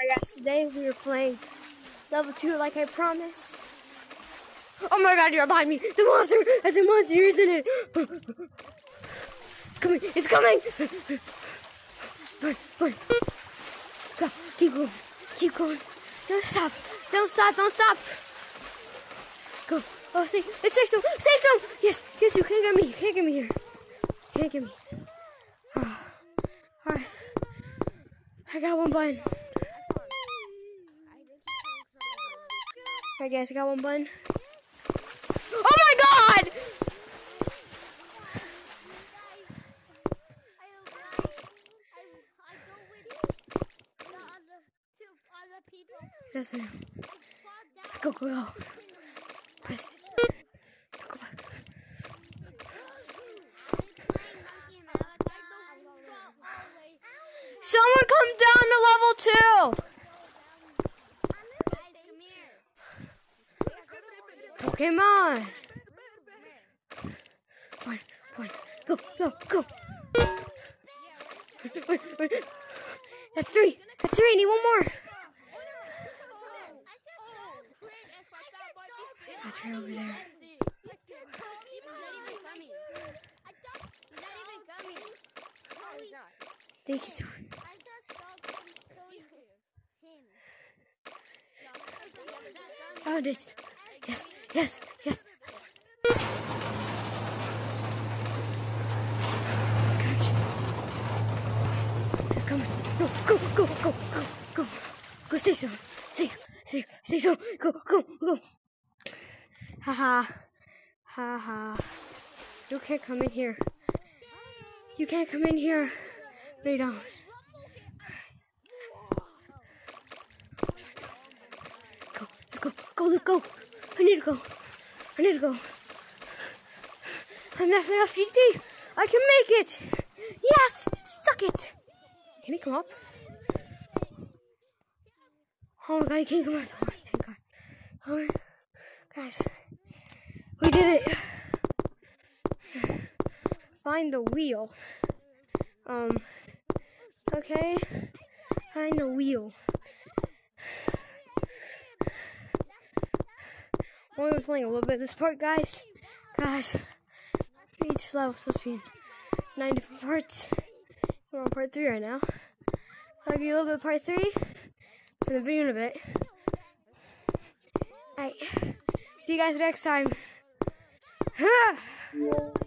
Alright guys, today we are playing level 2 like I promised. Oh my god, you're behind me! The monster! That's a monster, isn't it? It's coming! It's coming! Run, run. Go, keep going. Keep going. Don't stop. Don't stop. Don't stop. Go. Oh, see. It's safe zone. Safe zone. Yes. Yes, you can't get me. You can't get me here. You can't get me. Oh. Alright. I got one button. Alright guys, I got one bun. Oh my god! Listen. Go, go, go. Press it. Go back. Someone come down to level two! Pokemon! One, one, go, go, go! That's three! That's three! I need one more! That's right over there. Think it's found it. Was so easy. Him. I just. Yes, yes, yes. Catch. It's coming. No, go, go, go, go, go. Go, stay still. Stay, stay, stay still. Go, go, go. Ha ha. Ha ha. You can't come in here. You can't come in here. Lay down. Go, let's go, go, go. I need to go. I need to go. I'm not enough GT. I can make it. Yes, suck it. Can he come up? Oh my god, he can't come up. Oh, thank god. Oh, guys, we did it. Find the wheel. Um, okay. Find the wheel. I'm only playing a little bit of this part, guys. Guys, each level supposed to be in nine different parts. We're on part three right now. I'll give you a little bit of part three in the video in a bit. Alright, see you guys next time.